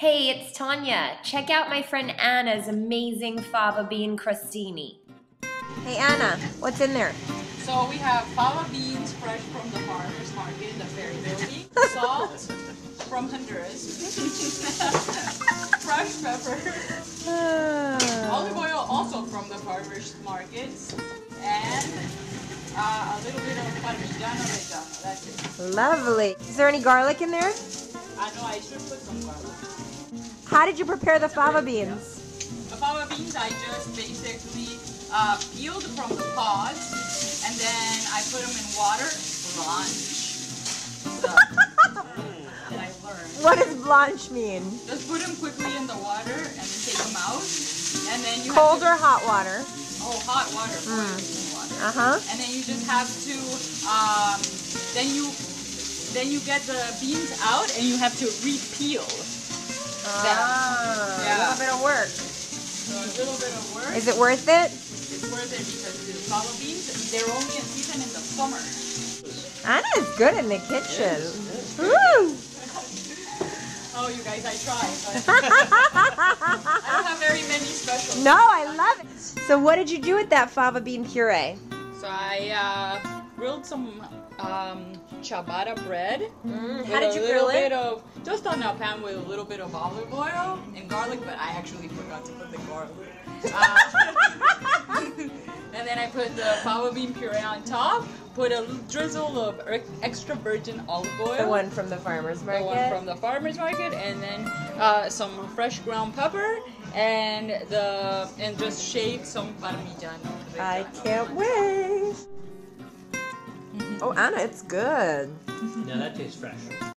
Hey, it's Tanya. Check out my friend Ana's amazing fava bean crostini. Hey Ana, what's in there? So we have fava beans fresh from the farmer's market in the ferry building, salt from Honduras, fresh pepper, olive oil also from the farmer's markets, and uh, a little bit of parmigiano reggiano. That's it. Lovely. Is there any garlic in there? I know I should put some garlic. How did you prepare the fava beans? The fava beans I just basically uh, peeled from the pods and then I put them in water. Blanch. So, that I learned. What does blanch mean? Just put them quickly in the water and then take them out. And then you Cold or hot water? oh hot water, boiling water. Uh-huh. And then you just have to um, then you then you get the beans out and you have to re-peel. Ah, Yeah. A little bit of work. So a little bit of work. Is it worth it? It's worth it because the fava beans they're only in season in the summer. Ana's good in the kitchen. Woo! Oh, you guys, I try, but I don't have very many specials. No, I love it. So what did you do with that fava bean puree? So I uh, grilled some um, ciabatta bread. Mm, how did you grill it? of just on a pan with a little bit of olive oil and garlic, but I actually forgot to put the garlic. Uh, and then I put the fava bean puree on top. Put a drizzle of extra virgin olive oil. The one from the farmer's market. the one from the farmers market, and then uh, some fresh ground pepper, and the and just shaved some parmigiano. I can't wait. Oh, Ana, it's good. Yeah, that tastes fresh.